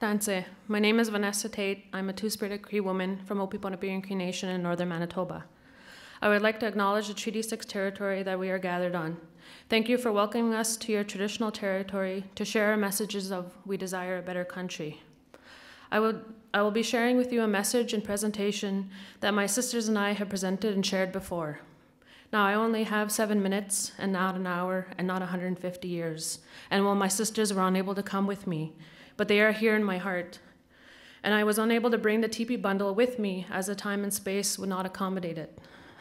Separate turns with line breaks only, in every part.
Danse. My name is Vanessa Tait. I'm a two-spirited Cree woman from O-Pipon-Na-Piwin Cree Nation in northern Manitoba. I would like to acknowledge the Treaty 6 territory that we are gathered on. Thank you for welcoming us to your traditional territory to share our messages of we desire a better country. I I will be sharing with you a message and presentation that my sisters and I have presented and shared before. Now, I only have seven minutes and not an hour and not 150 years. And while my sisters were unable to come with me, but they are here in my heart. And I was unable to bring the teepee bundle with me as the time and space would not accommodate it.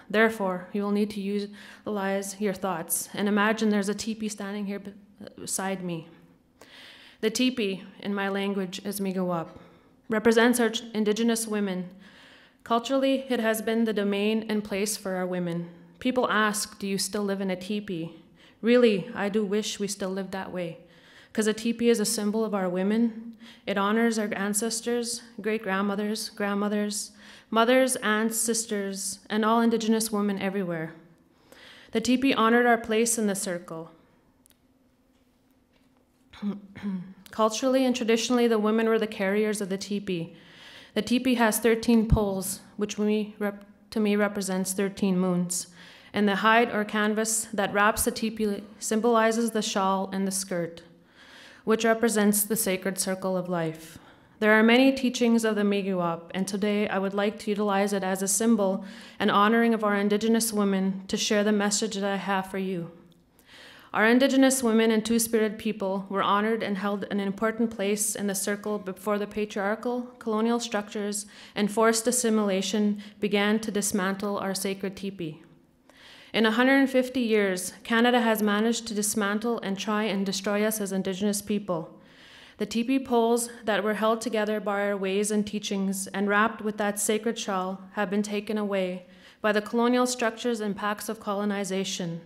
Therefore, you will need to utilize your thoughts and imagine there's a teepee standing here beside me. The teepee, in my language, is mîkiwahp, represents our indigenous women. Culturally, it has been the domain and place for our women. People ask, Do you still live in a teepee? Really, I do wish we still lived that way because a teepee is a symbol of our women. It honors our ancestors, great grandmothers, grandmothers, mothers, aunts, sisters, and all Indigenous women everywhere. The teepee honored our place in the circle. Culturally and traditionally, the women were the carriers of the teepee. The teepee has 13 poles, which we to me represents 13 moons. And the hide or canvas that wraps the teepee symbolizes the shawl and the skirt which represents the sacred circle of life. There are many teachings of the mîkiwahp, and today I would like to utilize it as a symbol and honoring of our Indigenous women to share the message that I have for you. Our Indigenous women and Two Spirit people were honored and held an important place in the circle before the patriarchal, colonial structures and forced assimilation began to dismantle our sacred teepee. In 150 years, Canada has managed to dismantle and try and destroy us as Indigenous people. The teepee poles that were held together by our ways and teachings and wrapped with that sacred shawl have been taken away by the colonial structures and pacts of colonization,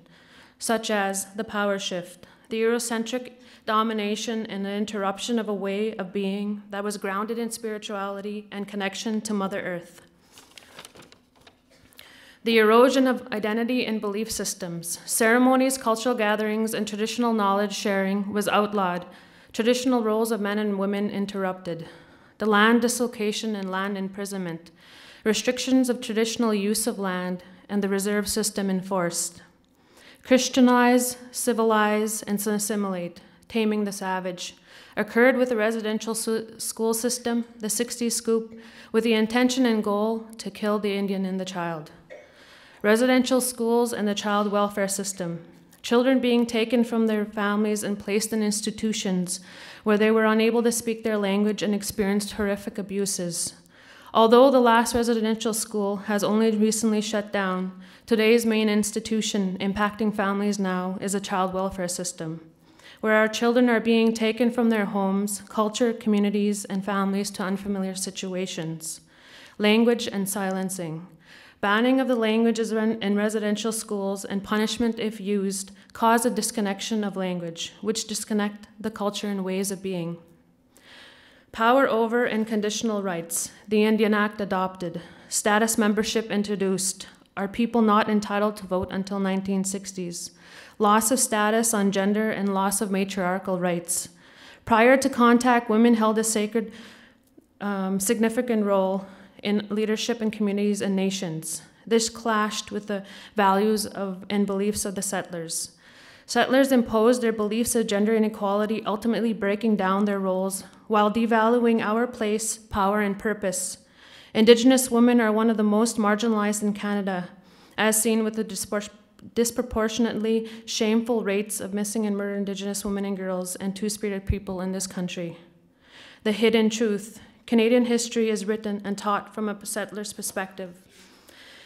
such as the power shift, the Eurocentric domination and the interruption of a way of being that was grounded in spirituality and connection to Mother Earth. The erosion of identity and belief systems, ceremonies, cultural gatherings, and traditional knowledge sharing was outlawed, traditional roles of men and women interrupted, the land dislocation and land imprisonment, restrictions of traditional use of land, and the reserve system enforced. Christianize, civilize, and assimilate, taming the savage, occurred with the residential school system, the 60s scoop, with the intention and goal to kill the Indian and the child residential schools, and the child welfare system. Children being taken from their families and placed in institutions where they were unable to speak their language and experienced horrific abuses. Although the last residential school has only recently shut down, today's main institution impacting families now is a child welfare system, where our children are being taken from their homes, culture, communities, and families to unfamiliar situations. Language and silencing. Banning of the languages in residential schools and punishment if used cause a disconnection of language, which disconnect the culture and ways of being. Power over and conditional rights, the Indian Act adopted, status membership introduced, are people not entitled to vote until 1960s, loss of status on gender and loss of matriarchal rights. Prior to contact, women held a sacred, um, significant role in leadership in communities and nations. This clashed with the values of, and beliefs of the settlers. Settlers imposed their beliefs of gender inequality, ultimately breaking down their roles while devaluing our place, power, and purpose. Indigenous women are one of the most marginalized in Canada, as seen with the disproportionately shameful rates of missing and murdered Indigenous women and girls and two spirited people in this country. The hidden truth Canadian history is written and taught from a settler's perspective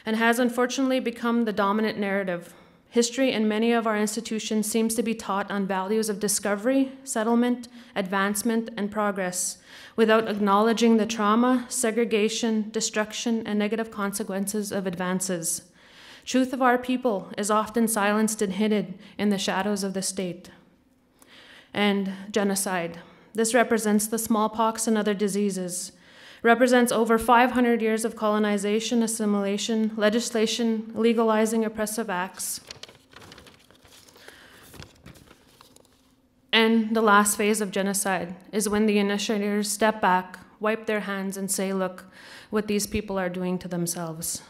and has unfortunately become the dominant narrative. History in many of our institutions seems to be taught on values of discovery, settlement, advancement, and progress without acknowledging the trauma, segregation, destruction, and negative consequences of advances. Truth of our people is often silenced and hidden in the shadows of the state. And genocide. This represents the smallpox and other diseases. Represents over 500 years of colonization, assimilation, legislation legalizing oppressive acts, and the last phase of genocide is when the initiators step back, wipe their hands, and say, Look what these people are doing to themselves.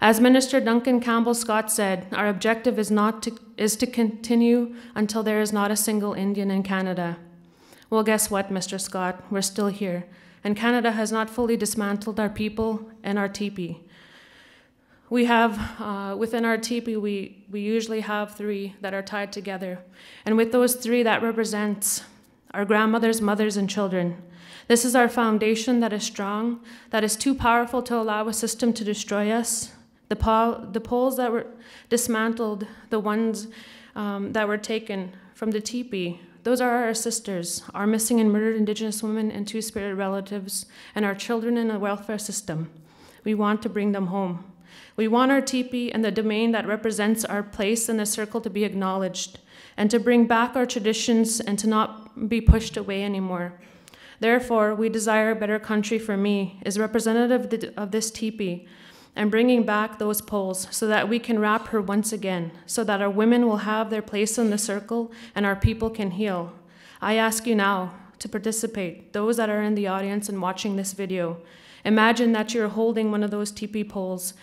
As Minister Duncan Campbell Scott said, our objective is not to, is to continue until there is not a single Indian in Canada. Well, guess what, Mr. Scott? We're still here, and Canada has not fully dismantled our people and our teepee. We have, uh, within our teepee, we, we usually have three that are tied together. And with those three, that represents our grandmothers, mothers, and children. This is our foundation that is strong, that is too powerful to allow a system to destroy us. The, the poles that were dismantled, the ones um, that were taken from the teepee, those are our sisters, our missing and murdered Indigenous women and two spirit relatives, and our children in the welfare system. We want to bring them home. We want our teepee and the domain that represents our place in the circle to be acknowledged and to bring back our traditions and to not be pushed away anymore. Therefore, we desire a better country for me is representative of this teepee and bringing back those poles so that we can wrap her once again, so that our women will have their place in the circle and our people can heal. I ask you now to participate, those that are in the audience and watching this video. Imagine that you're holding one of those teepee poles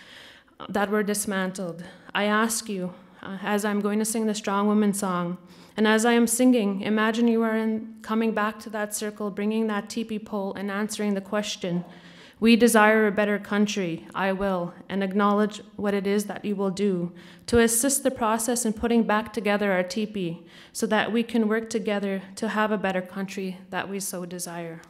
that were dismantled. I ask you, uh, as I'm going to sing the Strong Woman song, and as I am singing, imagine you are in, coming back to that circle, bringing that teepee pole and answering the question We desire a better country, I will, and acknowledge what it is that you will do to assist the process in putting back together our teepee so that we can work together to have a better country that we so desire.